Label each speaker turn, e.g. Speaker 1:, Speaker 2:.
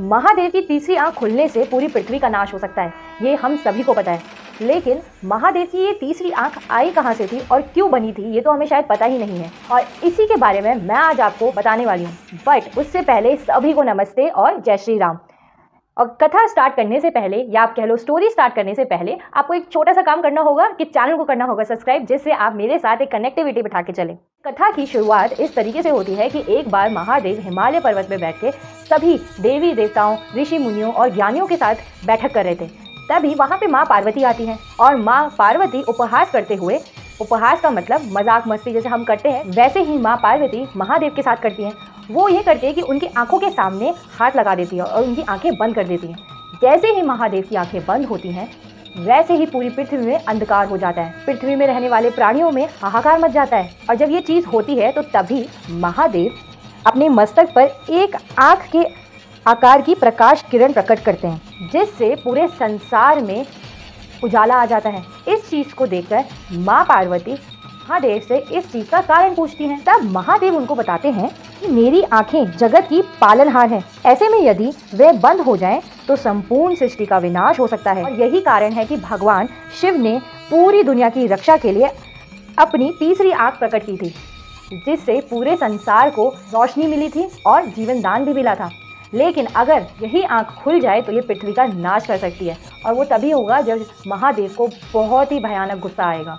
Speaker 1: महादेव की तीसरी आँख खुलने से पूरी पृथ्वी का नाश हो सकता है। ये हम सभी को पता है। लेकिन महादेव की ये तीसरी आँख आई कहाँ से थी और क्यों बनी थी, ये तो हमें शायद पता ही नहीं है। और इसी के बारे में मैं आज आपको बताने वाली हूँ। बट उससे पहले सभी को नमस्ते और जय श्री राम। और कथा स्टार्ट करने से पहले या आप कह लो स्टोरी स्टार्ट करने से पहले आपको एक छोटा सा काम करना होगा कि चैनल को करना होगा सब्सक्राइब जिससे आप मेरे साथ एक कनेक्टिविटी बिठा के चले। कथा की शुरुआत इस तरीके से होती है कि एक बार महादेव हिमालय पर्वत में बैठ के सभी देवी देवताओं, ऋषि मुनियों और ज्ञानियों के साथ बैठक कर रहे थे। तभी वहाँ पे माँ पार्वती आती हैं और माँ पार्वती उपहास करते हुए उपहास का मतलब मज़ाक मस्ती जैसे हम करते हैं, वैसे ही माँ पार्वती महादेव के साथ करती हैं। वो ये करती है कि उनकी आँखों के सामने हाथ लगा देती है और उनकी आँखें बंद कर देती हैं। जैसे ही महादेव की आँखें बंद होती हैं, वैसे ही पूरी पृथ्वी में अंधकार हो जाता है। पृथ्वी में रहने वाले प्राणियों में हाहाकार मच जाता है। और जब ये चीज़ होती है तो तभी महादेव अपने मस्तक पर एक आँख के आकार की प्रकाश किरण प्रकट करते हैं, जिससे पूरे संसार में उजाला आ जाता है। इस चीज़ को देखकर माँ पार्वती महादेव से इस चीज़ का कारण पूछती हैं। तब महादेव उनको बताते हैं कि मेरी आँखें जगत की पालनहार हैं। ऐसे में यदि वे बंद हो जाएँ तो संपूर्ण सृष्टि का विनाश हो सकता है। और यही कारण है कि भगवान शिव ने पूरी दुनिया की रक्षा के लिए अपनी तीसरी आँख प्रकट की थी, जिससे पूरे संसार को रोशनी मिली थी और जीवन दान भी मिला था। लेकिन अगर यही आँख खुल जाए तो ये पृथ्वी का नाश कर सकती है। और वो तभी होगा जब महादेव को बहुत ही भयानक गुस्सा आएगा।